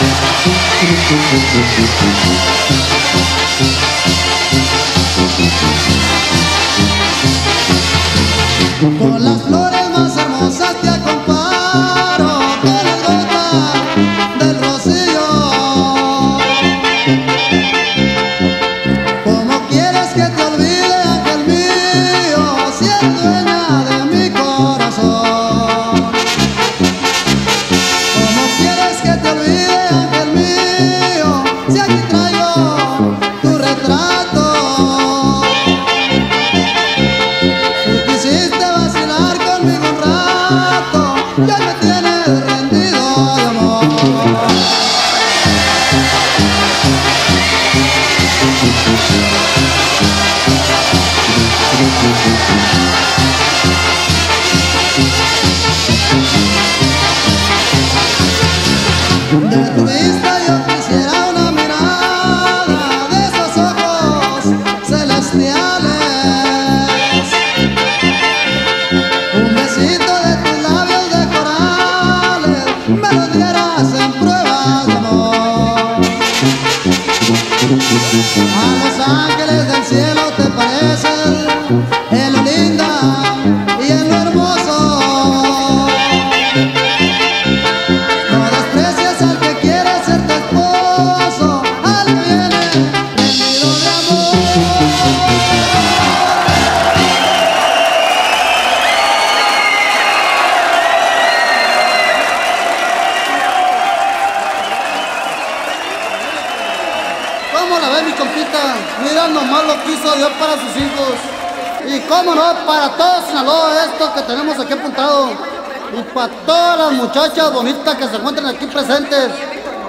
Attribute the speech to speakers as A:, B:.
A: Thank you. De tu vista yo quisiera una mirada de esos ojos celestiales. Un besito de tus labios y de coral, me dieras en prueba de amor. A los ángeles del cielo te parecen. Ay, mi compita, mira nomás lo que hizo Dios para sus hijos. Y cómo no, para todo Sinaloa esto que tenemos aquí apuntado. Y para todas las muchachas bonitas que se encuentran aquí presentes.